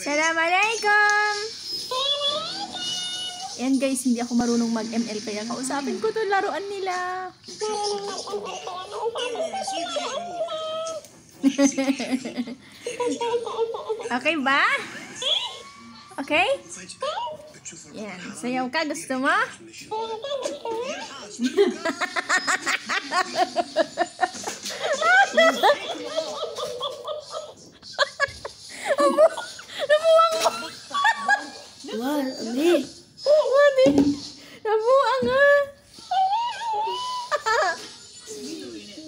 Assalamualaikum! Yan guys, hindi ako marunong mag-ML kaya kausapin ko to laruan nila. okay ba? Okay? Yan, sayaw ka. Gusto mo? Wah, Ami. Mami! Nabuang nga!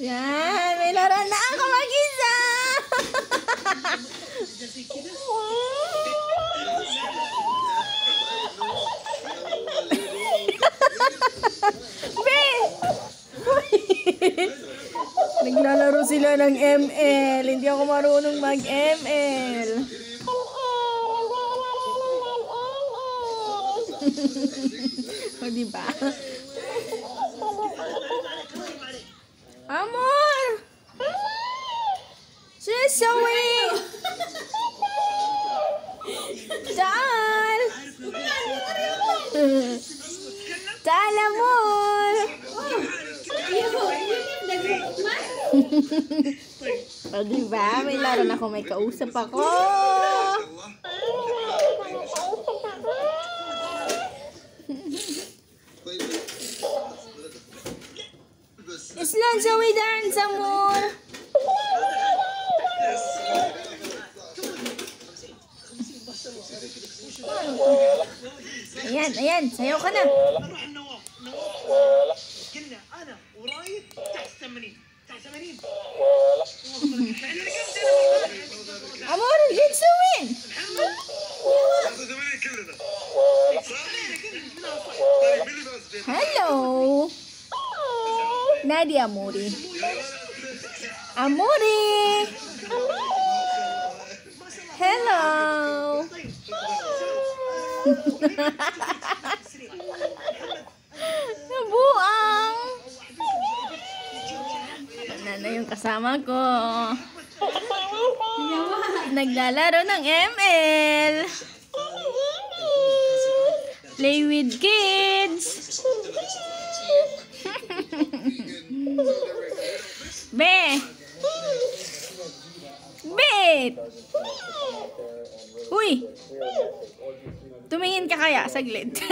Yan! May laro na ako mag-isa! Naglalaro sila ng ML. Hindi ako marunong mag-ML. o, diba? Amor! Away! Tal! Tal, amor! o, diba? May laro na ako. May kausap ako. Islan sa dance, amor! Ayan, ayan. Sayaw ka Nadia Amori. Amori! Hello! Nabuang! Ano na yung kasama ko? Naglalaro ng ML. Play with kids. Be! Uy! Tumingin ka kaya saglit.